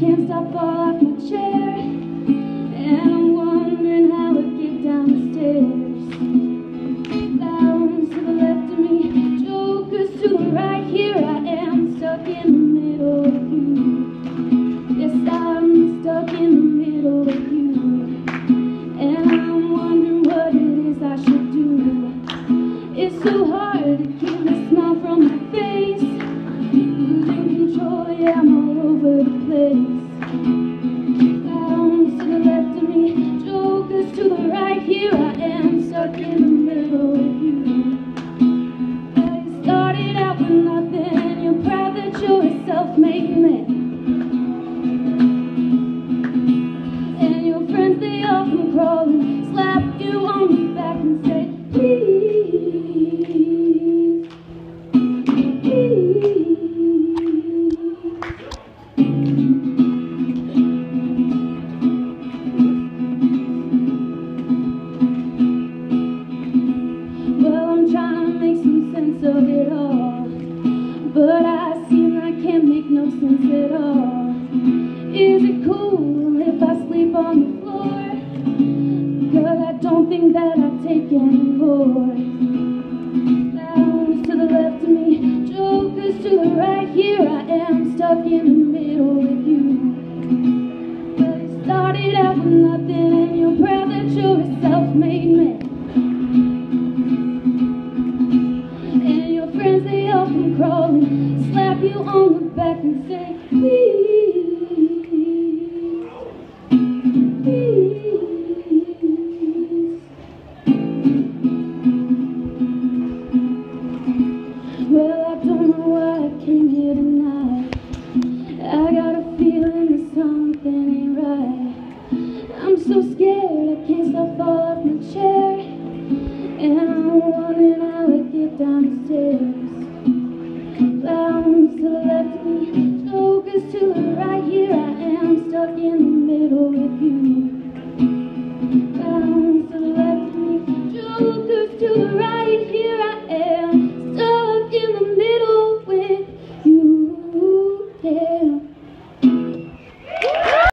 can't stop fall off my chair. And I'm wondering how I get down the stairs. Clowns to the left of me, jokers to the right. Here I am, stuck in the middle of you. Yes, I'm stuck in the middle of you. And I'm wondering what it is I should do. It's so hard place. Of it all. But I seem I can't make no sense at all. Is it cool if I sleep on the floor? Girl, I don't think that I take any more. Clowns to the left of me, jokers to the right. Here I am, stuck in the middle with you. Well, you started out with nothing, and you're proud that you're a self-made man. You on the back and say, please, please. Well, I don't know why I came here tonight. I got a feeling that something ain't right. I'm so scared, I can't stop fall off my chair. And I'm wondering how I get down the stairs.